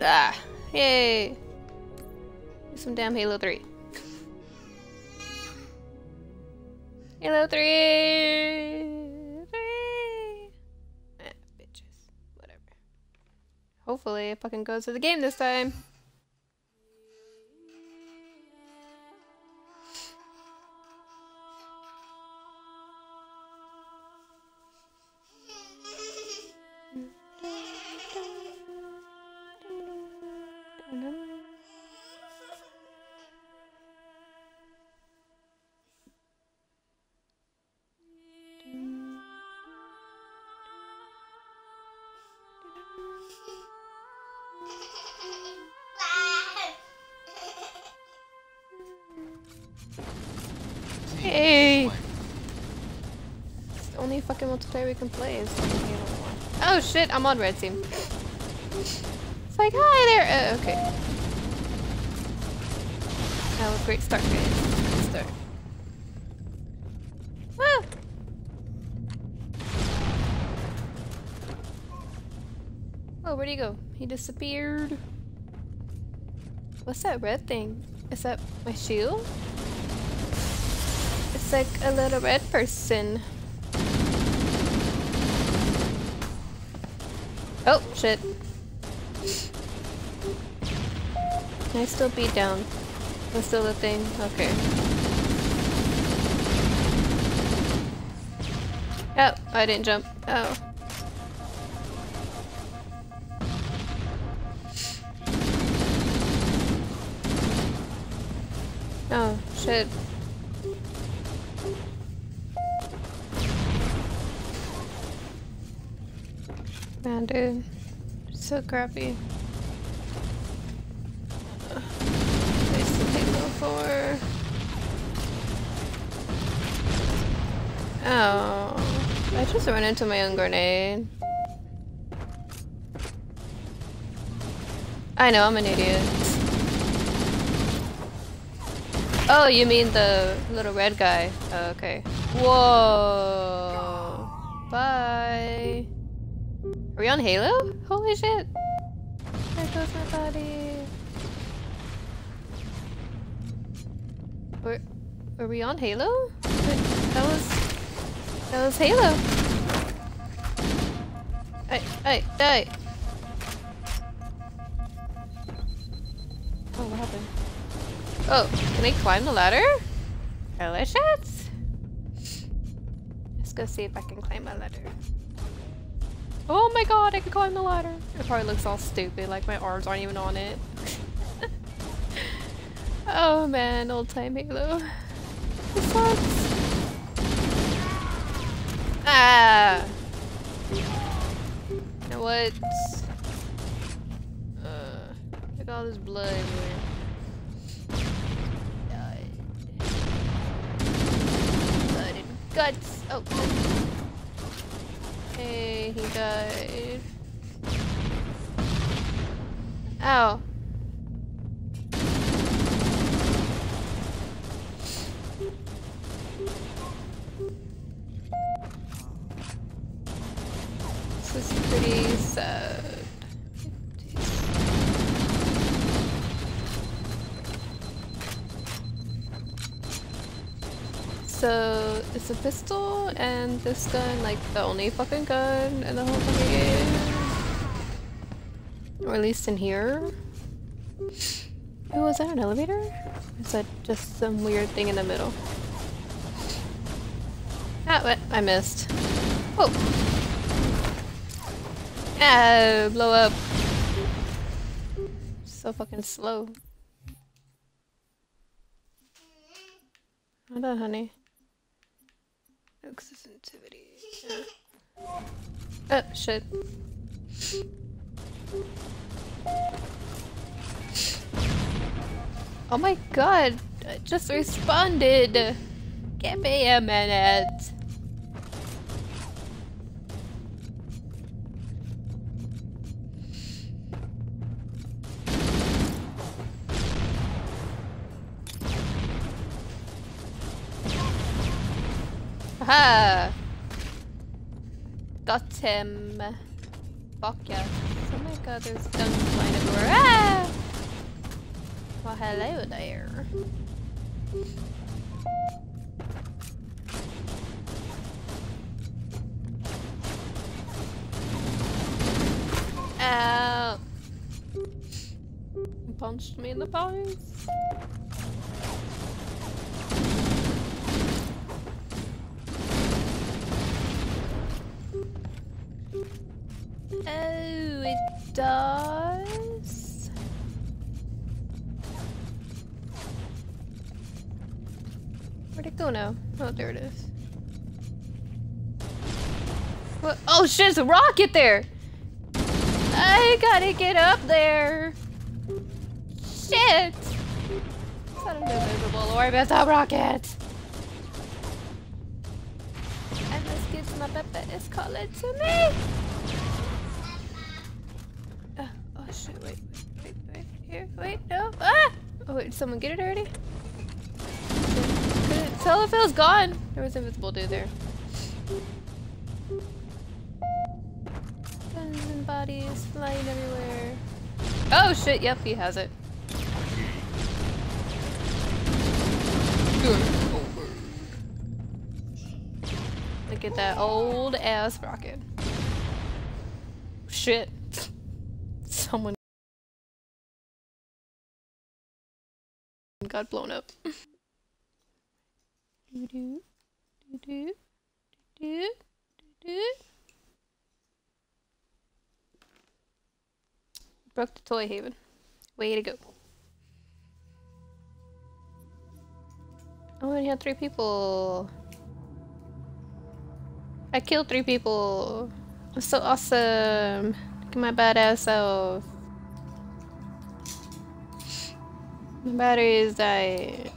Ah, yay! Some damn Halo 3. Halo 3! 3! Eh, bitches. Whatever. Hopefully it fucking goes to the game this time. Hey! It's the only fucking multiplayer we can play is fucking Halo 1. Oh shit, I'm on red team. It's like, hi there! Uh, okay. That was a great start, guys. Good start. Woo! Oh, where'd he go? He disappeared. What's that red thing? Is that my shield? It's like a little red person. Oh, shit. Can I still beat down? That's still the thing? Okay. Oh, I didn't jump. Oh. Oh, shit. Man, dude. So crappy. 4. Oh. I just ran into my own grenade. I know, I'm an idiot. Oh, you mean the little red guy. Oh, okay. Whoa. Bye. Are we on Halo? Holy shit. There goes my body. Were, were we on Halo? That was... That was Halo. Hey, hey, die. Oh, what happened? Oh, can I climb the ladder? Delicious. Let's go see if I can climb my ladder. Oh my god, I can climb the ladder. It probably looks all stupid, like my arms aren't even on it. oh man, old time Halo. This sucks. Ah! You know what? Uh, look at all this blood everywhere. Blood and guts. Oh, Hey, he died. Ow. So, it's a pistol and this gun like the only fucking gun in the whole fucking game? Or at least in here? Oh, was that an elevator? Or is that just some weird thing in the middle? Ah, what? I missed. Oh! Ah, blow up. So fucking slow. Hold on, honey. Oh, shit. Oh my god! I just responded! Give me a minute! Got him. Fuck yeah. Oh my god, there's guns flying everywhere. Ah! Well, hello there. Ow! Punched me in the face. Where'd it go now? Oh, there it is. What? Oh shit, it's a rocket there! I gotta get up there! Shit! It's not invisible orb, it's a rocket! And this gives my Pepe is calling to me! Uh, oh shit, wait, wait, wait, wait, here, wait, no, ah! Oh wait, did someone get it already? Was gone. There was invisible dude there. Guns and bodies flying everywhere. Oh shit, yep, he has it. Look at that old ass rocket. Shit. Someone got blown up. do do do do do do. Broke the toy haven. Way to go. Oh, he had three people. I killed three people. I'm so awesome. Look at my badass self. My battery is dying.